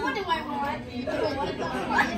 What do I want?